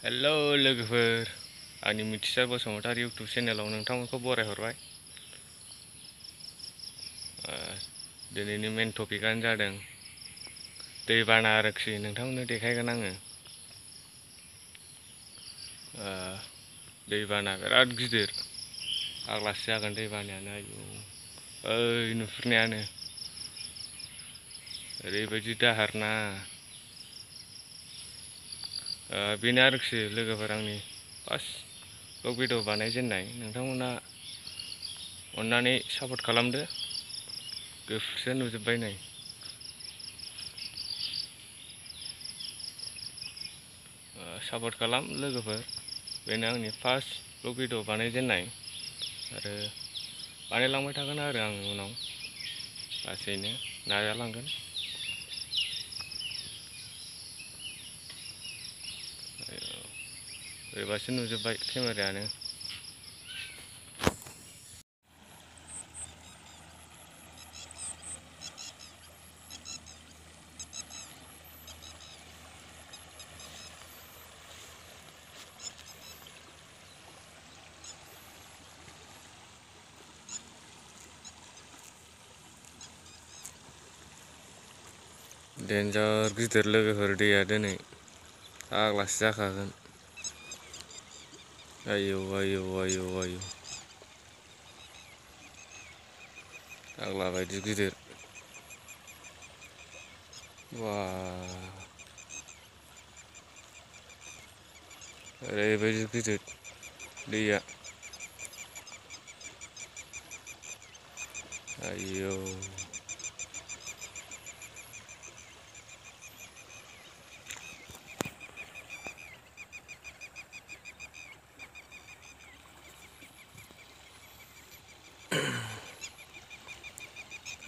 Hello लोगोफोर आंनि मिथिसार बसुमतारी इउटुब चेनेलाव नोंथांमोनखौ बरायहरबाय। दिनैनि मेन टपिकआनो जादों दैबाना आरोखि नोंथांमोननो देखायगोन आङो। दैबाना बिराद गिदिर। आग्लासो जागोन दैबानायानो आयु। ओइ नुहुरनायानो ओरैबायदि दाहार ना ओ, बेनो आरोखि लोगोफोर आंनि फार्स्ट ब्लग भिडिअ बानायजेननाय नोंथांमोना अननानै सापर्ट खालामदो गोफ्रिसो नुजोब्बाय नै ओ, सापर्ट खालाम लोगोफोर बेनो आंनि फार्स्ट ब्लग भिडिअ बानायजेननाय आरो बानायलांबाय थागोन आरो आं उनाव लासैनो नाजालांगोन बोरैबासो नुजोब्बाय केमेरायानो देन्जार गिदिर लोगोफोर दैया दिनै आग्लासो जाखागोन ayuh ayuh ayuh ayuh tak lama itu gitu wah. Ada apa itu gitu dia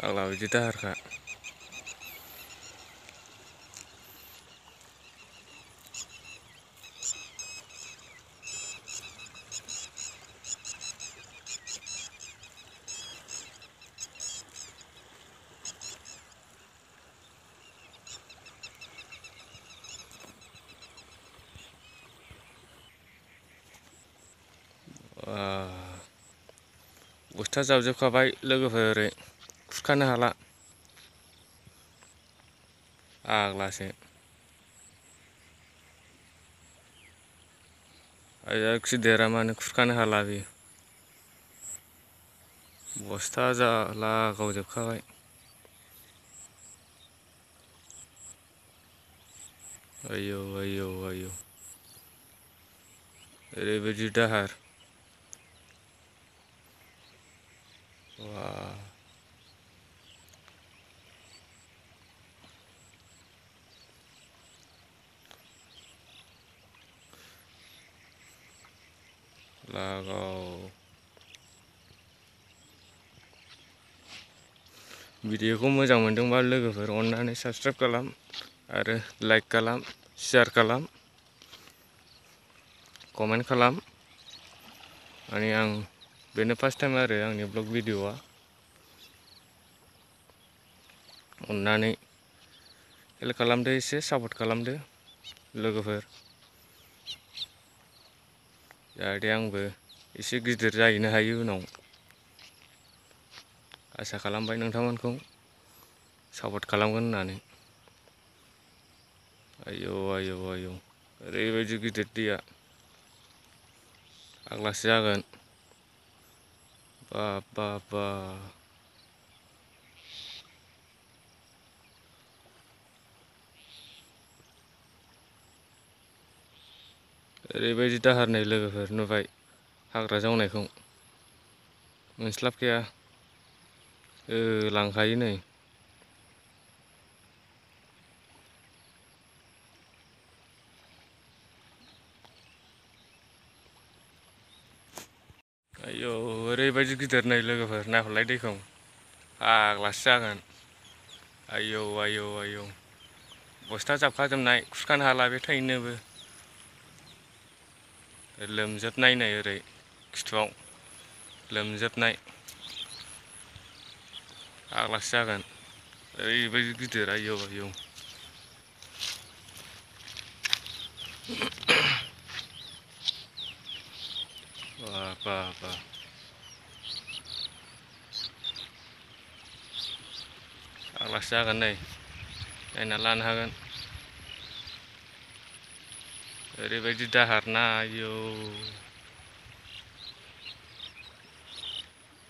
आयौ आग्ला बायदि दाहारखा बस्था जाबजोबखाबाय लोगोफोर खुरखानो हाला। आग्लासो आयखि देरा मानो खुरखानो हाला बेयो बस्था जाला गावजोबखाबाय आयौ आयौ आयौ ओरैबायदि दाहार लागाव भिडिअखौ मोजां मोनदोंबा लोगोफोर अननानै साबसक्राइब खालाम आरो लाइक खालाम शेयार खालाम कमेन्ट खालाम। माने आं टाइम आरो आंनि ब्लग भिडिअआ अननानै हेल्प खालामदो, एसे सापर्ट खालामदो, लोगोफोर। जाहाथे आंबो एसे गिदिर जाहैनो हायो उनाव आसा खालामबाय नोंथांमोनखौ सापर्ट खालामगोन होननानै आयौ आयौ आयौ ओरैबायदि गिदिर दैया आग्लासो जागोन बा बा बा ओरैबायदि दाहार नै लोगोफोर नुबाय हाग्रा जावनायखौ मोनस्लाबखाया लांखायो नै आयौ ओरैबायदि गिदिर नै लोगोफोर नायहरलाय दैखौ आग्लासो जागोन आयौ आयौ आयौ बस्था जाबखाजोबनाय खुरखानो हाला बे थाइनोबो लोमजोबनाय नै ओरै खिथुआव लोमजोबनाय आग्लासो जागोन ओरैबायदि गिदिर आयौ आयौ बा बा आग्लासो जागोन नै नायना लानो हागोन ओरैबायदि दाहार ना आयौ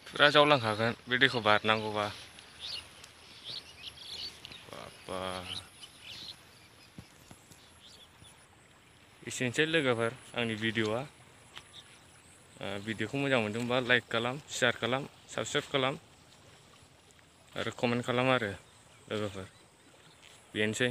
फुरा जावलांखागोन बे दैखौ बारनांगौबा बाबा एसेनोसै लोगोफोर आंनि भिडिअ'आ भिडिअ'खौ मोजां मोनदोंबा लाइक खालाम शेयार खालाम साबस्क्राइब खालाम आरो कमेन्ट खालाम आरो लोगोफोर बेनोसै